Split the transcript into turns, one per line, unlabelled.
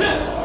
是。